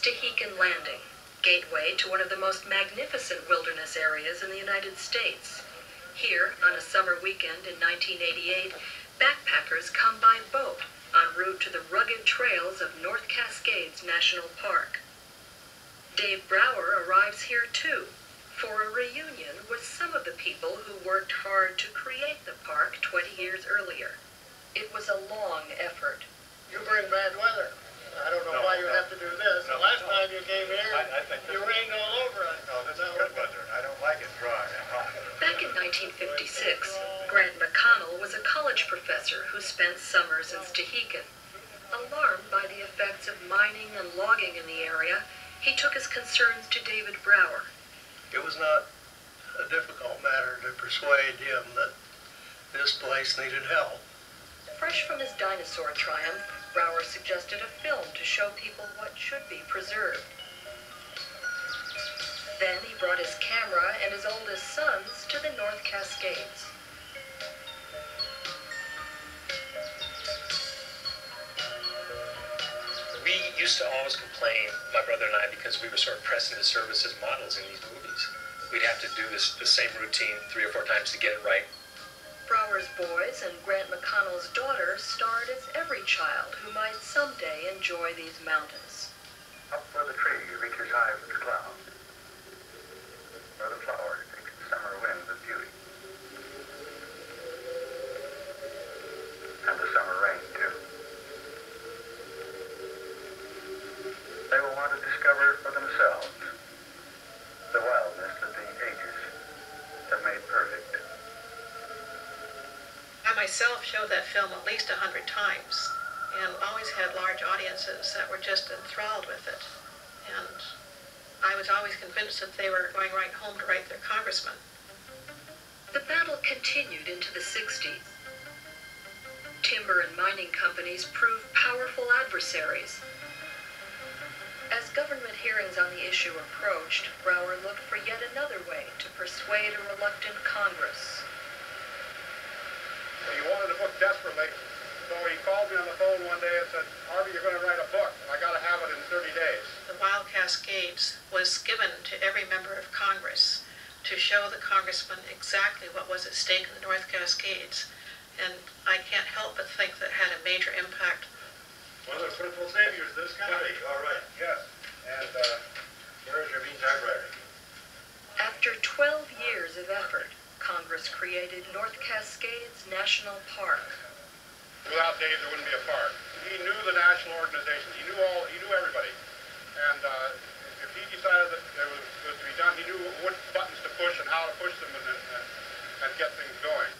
Stehekin Landing, gateway to one of the most magnificent wilderness areas in the United States. Here, on a summer weekend in 1988, backpackers come by boat en route to the rugged trails of North Cascades National Park. Dave Brower arrives here too for a reunion with some of the people who worked hard to create the park 20 years earlier. It was a long effort. You bring bad weather. 1956, Grant McConnell was a college professor who spent summers in Stehekin. Alarmed by the effects of mining and logging in the area, he took his concerns to David Brower. It was not a difficult matter to persuade him that this place needed help. Fresh from his dinosaur triumph, Brower suggested a film to show people what should be preserved. Then he brought his camera and his oldest sons to the North Cascades. We used to always complain, my brother and I, because we were sort of pressed into service as models in these movies. We'd have to do this the same routine three or four times to get it right. Brower's boys and Grant McConnell's daughter starred as every child who might someday enjoy these mountains. Up where the tree reaches high with the cloud, where the flower takes the summer wind with beauty, and the summer rain too. They will want to discover for themselves the wildness that the ages have made perfect. I myself showed that film at least a hundred times and always had large audiences that were just enthralled with it. And I was always convinced that they were going right home to write their congressman. The battle continued into the 60s. Timber and mining companies proved powerful adversaries. As hearings on the issue approached, Brower looked for yet another way to persuade a reluctant Congress. He wanted a book desperately, so he called me on the phone one day and said, Harvey, you're going to write a book. I got to have it in 30 days. The Wild Cascades was given to every member of Congress to show the congressman exactly what was at stake in the North Cascades. And I can't help but think that had a major impact One of the principal saviors of this country. All right, yes. And uh, where's your mean typewriter? After 12 years of effort, Congress created North Cascades National Park. Without Dave, there wouldn't be a park. He knew the national organizations. He knew all. He knew everybody. And uh, if he decided that it was, was to be done, he knew what buttons to push and how to push them and, and, and get things going.